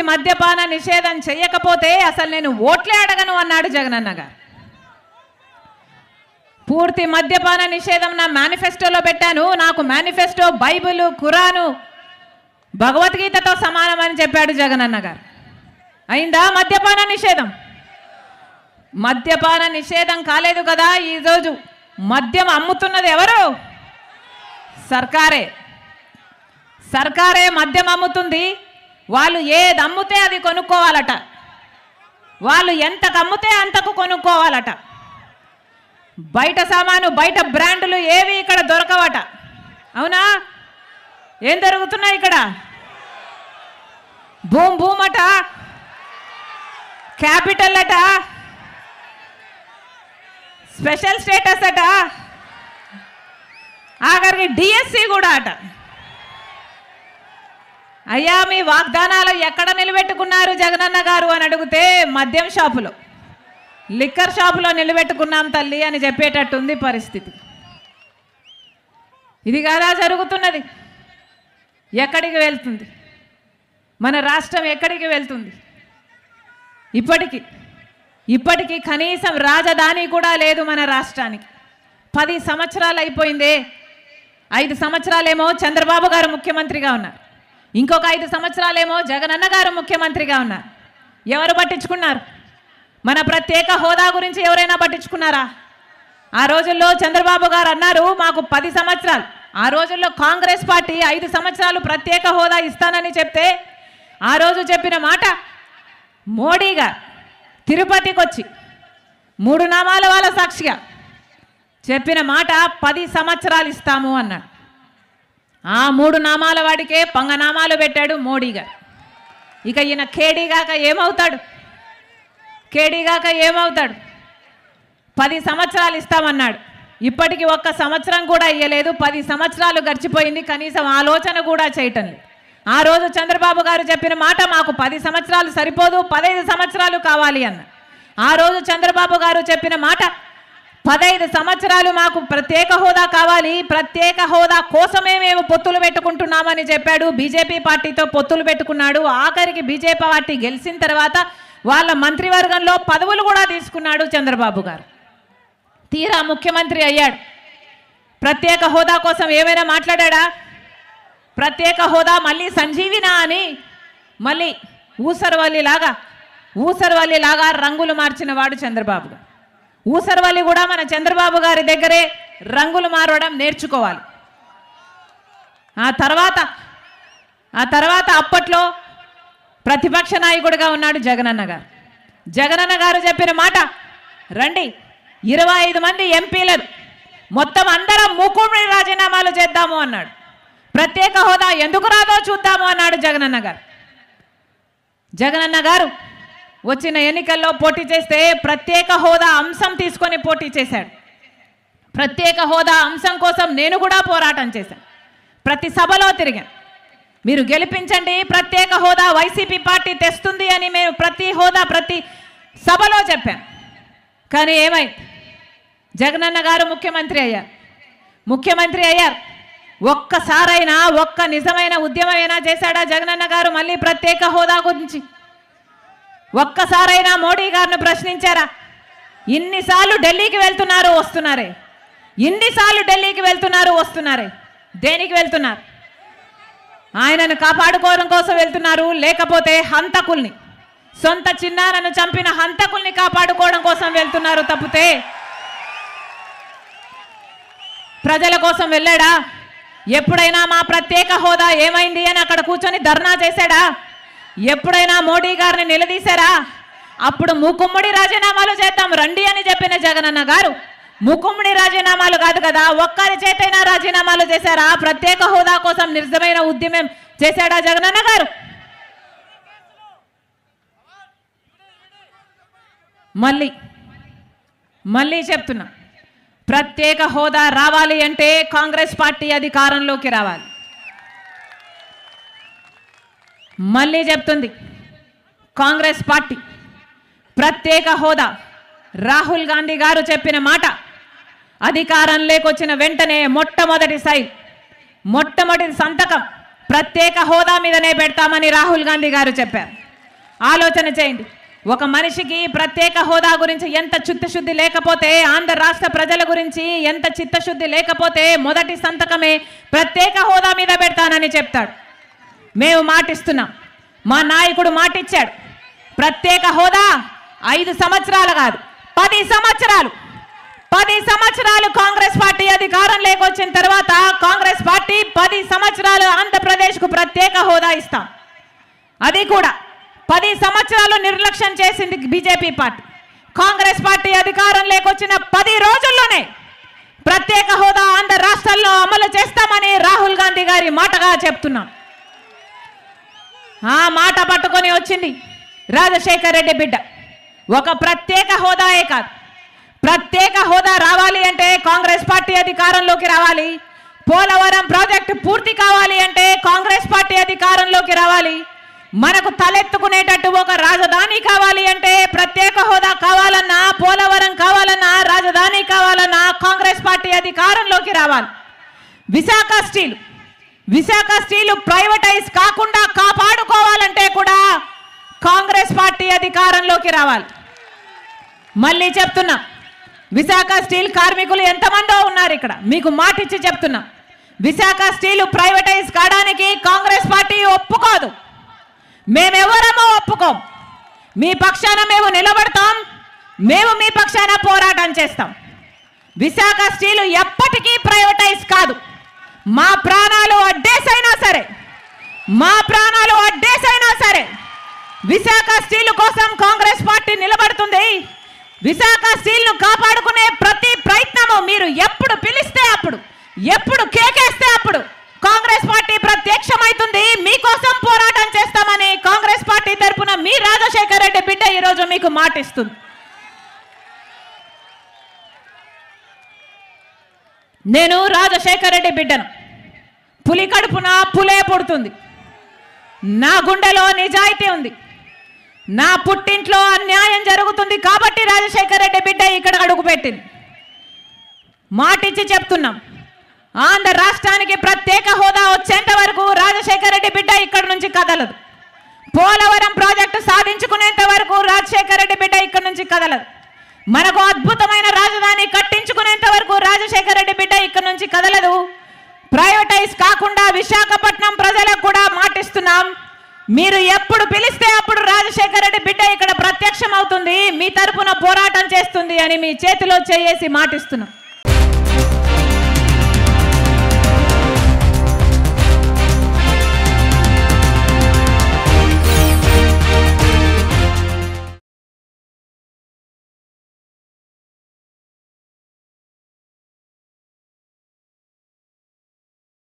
పూర్తి మద్యపాన నిషేధం చేయకపోతే అసలు నేను ఓట్లే అడగను అన్నాడు జగనన్న గారు పూర్తి మద్యపాన నిషేధం నా మేనిఫెస్టోలో పెట్టాను. నాకు మేనిఫెస్టో బైబిల్ ఖురాను భగవద్గీతతో సమానమని చెప్పాడు జగనన్న గారు అయిందా మద్యపాన నిషేధం? మద్యపాన నిషేధం కాలేదు కదా ఈరోజు. మద్యం అమ్ముతున్నది ఎవరు? సర్కారే. సర్కారే మద్యం అమ్ముతుంది. వాళ్ళు ఏది అమ్ముతే అది కొనుక్కోవాలట. వాళ్ళు ఎంతకు అమ్ముతే అంతకు కొనుక్కోవాలట. బయట సామాను బయట బ్రాండ్లు ఏవి ఇక్కడ దొరకవట. అవునా? ఏం జరుగుతున్నాయి ఇక్కడ? భూమ్ భూమ్ అట క్యాపిటల్ అట? స్పెషల్ స్టేటస్ అట? ఆఖరికి డిఎస్సి కూడా అట. అయ్యా మీ వాగ్దానాలు ఎక్కడ నిలబెట్టుకున్నారు జగనన్న గారు అని అడిగితే మద్యం షాపులో. లిక్కర్ షాపులో నిలబెట్టుకున్నాం తల్లి అని చెప్పేటట్టుంది పరిస్థితి. ఇది కాదా జరుగుతున్నది? ఎక్కడికి వెళ్తుంది? మన రాష్ట్రం ఎక్కడికి వెళ్తుంది? ఇప్పటికీ ఇప్పటికీ కనీసం రాజధాని కూడా లేదు మన రాష్ట్రానికి. పది సంవత్సరాలు అయిపోయిందే. ఐదు సంవత్సరాలేమో చంద్రబాబు గారు ముఖ్యమంత్రిగా ఉన్నారు. ఇంకొక ఐదు సంవత్సరాలేమో జగనన్న గారు ముఖ్యమంత్రిగా ఉన్నారు. ఎవరు పట్టించుకున్నారు? మన ప్రత్యేక హోదా గురించి ఎవరైనా పట్టించుకున్నారా? ఆ రోజుల్లో చంద్రబాబు గారు అన్నారు మాకు పది సంవత్సరాలు. ఆ రోజుల్లో కాంగ్రెస్ పార్టీ ఐదు సంవత్సరాలు ప్రత్యేక హోదా ఇస్తానని చెప్తే ఆ రోజు చెప్పిన మాట మోడీ గారు తిరుపతికి వచ్చి మూడు నామాల వాళ్ళ సాక్షిగా చెప్పిన మాట పది సంవత్సరాలు ఇస్తాము అన్నాడు ఆ మూడు నామాల వాడికే పంగనామాలు పెట్టాడు మోడీ గారు. ఇక ఈయన కేడీగాక ఏమవుతాడు? కేడీగాక ఏమవుతాడు? పది సంవత్సరాలు ఇస్తామన్నాడు. ఇప్పటికి ఒక్క సంవత్సరం కూడా ఇయ్యలేదు. పది సంవత్సరాలు గడిచిపోయింది. కనీసం ఆలోచన కూడా చేయటం ఆ రోజు చంద్రబాబు గారు చెప్పిన మాట మాకు పది సంవత్సరాలు సరిపోదు పదహైదు సంవత్సరాలు కావాలి అన్న. ఆ రోజు చంద్రబాబు గారు చెప్పిన మాట పదహైదు సంవత్సరాలు మాకు ప్రత్యేక హోదా కావాలి. ప్రత్యేక హోదా కోసమే మేము పొత్తులు పెట్టుకుంటున్నామని చెప్పాడు. బీజేపీ పార్టీతో పొత్తులు పెట్టుకున్నాడు. ఆఖరికి బీజేపీ పార్టీ గెలిచిన తర్వాత వాళ్ళ మంత్రివర్గంలో పదవులు కూడా తీసుకున్నాడు చంద్రబాబు గారు. తీరా ముఖ్యమంత్రి అయ్యాడు. ప్రత్యేక హోదా కోసం ఏమైనా మాట్లాడా ప్రత్యేక హోదా మళ్ళీ సంజీవినా అని మళ్ళీ ఊసరవల్లిలాగా ఊసరవల్లిలాగా రంగులు మార్చిన వాడు చంద్రబాబు గారు. ఊసరవల్లి కూడా మన చంద్రబాబు గారి దగ్గరే రంగులు మారడం నేర్చుకోవాలి. ఆ తర్వాత ఆ తర్వాత అప్పట్లో ప్రతిపక్ష నాయకుడిగా ఉన్నాడు జగనన్న గారు. జగనన్న గారు చెప్పిన మాట రండి ఇరవై ఐదు మంది ఎంపీలను మొత్తం అందరం మూకుమ్మడి రాజీనామాలు చేద్దాము అన్నాడు. ప్రత్యేక హోదా ఎందుకు రాదో చూద్దాము అన్నాడు జగనన్న గారు. జగనన్న గారు వచ్చిన ఎన్నికల్లో పోటీ చేస్తే ప్రత్యేక హోదా అంశం తీసుకొని పోటీ చేశాడు. ప్రత్యేక హోదా అంశం కోసం నేను కూడా పోరాటం చేశాను. ప్రతి సభలో తిరిగాను మీరు గెలిపించండి ప్రత్యేక హోదా వైసీపీ పార్టీ తెస్తుంది అని మేము ప్రతి హోదా ప్రతి సభలో చెప్పాను కానీ ఏమైంది? జగనన్న గారు ముఖ్యమంత్రి అయ్యారు. ముఖ్యమంత్రి అయ్యారు. ఒక్కసారైనా ఒక్క నిజమైన ఉద్యమమైనా చేశాడా జగనన్న గారు మళ్ళీ ప్రత్యేక హోదా గురించి? ఒక్కసారైనా మోడీ గారిని ప్రశ్నించారా? ఇన్నిసార్లు ఢిల్లీకి వెళ్తున్నారు వస్తున్నారే? ఇన్నిసార్లు ఢిల్లీకి వెళ్తున్నారు వస్తున్నారే? దేనికి వెళ్తున్నారు? ఆయనను కాపాడుకోవడం కోసం వెళ్తున్నారు లేకపోతే హంతకుల్ని. సొంత చిన్నారను చంపిన హంతకుల్ని కాపాడుకోవడం కోసం వెళ్తున్నారు తప్పితే ప్రజల కోసం వెళ్ళాడా? ఎప్పుడైనా మా ప్రత్యేక హోదా ఏమైంది అని అక్కడ కూర్చొని ధర్నా చేశాడా? ఎప్పుడైనా మోడీ గారిని నిలదీశారా? అప్పుడు ముకుమ్మడి రాజీనామాలు చేద్దాం రండి అని చెప్పిన జగనన్న గారు. ముకుమ్మడి రాజీనామాలు కాదు కదా ఒక్కరి చేతైనా రాజీనామాలు చేశారా? ప్రత్యేక హోదా కోసం నిజమైన ఉద్యమం చేశాడా జగనన్న గారు? మళ్ళీ మళ్ళీ చెప్తున్నా. ప్రత్యేక హోదా రావాలి అంటే కాంగ్రెస్ పార్టీ అధికారంలోకి రావాలి. మళ్ళీ చెప్తుంది. కాంగ్రెస్ పార్టీ. ప్రత్యేక హోదా. రాహుల్ గాంధీ గారు చెప్పిన మాట. అధికారం లేకొచ్చిన వెంటనే మొట్టమొదటి సై మొట్టమొదటి సంతకం ప్రత్యేక హోదా మీదనే పెడతామని రాహుల్ గాంధీ గారు చెప్పారు. ఆలోచన చేయండి. ఒక మనిషికి ప్రత్యేక హోదా గురించి ఎంత చిత్తశుద్ధి లేకపోతే ఆంధ్ర రాష్ట్ర ప్రజల గురించి ఎంత చిత్తశుద్ధి లేకపోతే మొదటి సంతకమే ప్రత్యేక హోదా మీద పెడతానని చెప్తాడు. మేము మాటిస్తున్నాం. మా నాయకుడు మాటిచ్చాడు. ప్రత్యేక హోదా ఐదు సంవత్సరాలు కాదు పది సంవత్సరాలు. పది సంవత్సరాలు కాంగ్రెస్ పార్టీ అధికారం లేకొచ్చిన తర్వాత కాంగ్రెస్ పార్టీ పది సంవత్సరాలు ఆంధ్రప్రదేశ్కు ప్రత్యేక హోదా ఇస్తాం. అది కూడా పది సంవత్సరాలు నిర్లక్ష్యం చేసింది బీజేపీ పార్టీ. కాంగ్రెస్ పార్టీ అధికారం లేకొచ్చిన పది రోజుల్లోనే ప్రత్యేక హోదా ఆంధ్ర రాష్ట్రాల్లో అమలు చేస్తామని రాహుల్ గాంధీ గారి మాటగా చెప్తున్నాం. ఆ మాట పట్టుకొని వచ్చింది రాజశేఖర్ రెడ్డి బిడ్డ. ఒక ప్రత్యేక హోదాయే కాదు. ప్రత్యేక హోదా రావాలి అంటే కాంగ్రెస్ పార్టీ అధికారంలోకి రావాలి. పోలవరం ప్రాజెక్టు పూర్తి కావాలి అంటే కాంగ్రెస్ పార్టీ అధికారంలోకి రావాలి. మనకు తలెత్తుకునేటట్టు ఒక రాజధాని కావాలి అంటే ప్రత్యేక హోదా కావాలన్నా పోలవరం కావాలన్నా రాజధాని కావాలన్నా కాంగ్రెస్ పార్టీ అధికారంలోకి రావాలి. Visakha steel Visakha steel privatise కాకుండా కాపాడుకోవాలంటే కూడా కాంగ్రెస్ పార్టీ అధికారంలోకి రావాలి. మళ్ళీ చెప్తున్నా విశాఖ స్టీల్ కార్మికులు ఎంతమందో ఉన్నారు ఇక్కడ. మీకు మాటిచ్చి చెప్తున్నా విశాఖ స్టీలు ప్రైవేటైజ్ కావడానికి కాంగ్రెస్ పార్టీ ఒప్పుకోదు. మేమెవరమో ఒప్పుకోం. మీ పక్షాన మేము నిలబడతాం. మేము మీ పక్షాన పోరాటం చేస్తాం. విశాఖ స్టీలు ఎప్పటికీ ప్రైవేటైజ్ కాదు. మా ప్రాణాలు అడ్డేసైనా సరే మా ప్రాణాలు అడ్డేసైనా సరే విశాఖ స్టీల్ కోసం కాంగ్రెస్ పార్టీ నిలబడుతుంది. విశాఖ స్టీల్ను కాపాడుకునే ప్రతి ప్రయత్నము మీరు ఎప్పుడు పిలిస్తే అప్పుడు ఎప్పుడు కేకేస్తే అప్పుడు కాంగ్రెస్ పార్టీ ప్రత్యక్షమైతుంది. మీకోసం పోరాటం చేస్తామని కాంగ్రెస్ పార్టీ తరపున మీ రాజశేఖర రెడ్డి బిడ్డ ఈరోజు మీకు మాటిస్తుంది. నేను రాజశేఖర రెడ్డి బిడ్డను. పులి కడుపున పులే పుడుతుంది. నా గుండెలో నిజాయితీ ఉంది. నా పుట్టింట్లో అన్యాయం జరుగుతుంది కాబట్టి రాజశేఖర రెడ్డి బిడ్డ ఇక్కడ అడుగుపెట్టింది మాటిచ్చి చెప్తున్నాం. ఆంధ్ర రాష్ట్రానికి ప్రత్యేక హోదా వచ్చేంత వరకు రాజశేఖర రెడ్డి బిడ్డ ఇక్కడ నుంచి కదలదు. పోలవరం ప్రాజెక్టు సాధించుకునేంత వరకు రాజశేఖర రెడ్డి బిడ్డ ఇక్కడ నుంచి కదలదు. మనకు అద్భుతమైన రాజధాని కట్టించుకునేంత వరకు రాజశేఖర రెడ్డి బిడ్డ ఇక్కడ నుంచి కదలదు. ప్రైవేటైజ్ కాకుండా విశాఖపట్నం ప్రజలకు కూడా మాటిస్తున్నాం. మీరు ఎప్పుడు పిలిస్తే అప్పుడు రాజశేఖర రెడ్డి బిడ్డ ఇక్కడ ప్రత్యక్షం అవుతుంది మీ తరపున పోరాటం చేస్తుంది అని మీ చేతిలో చేసి మాటిస్తున్నాం.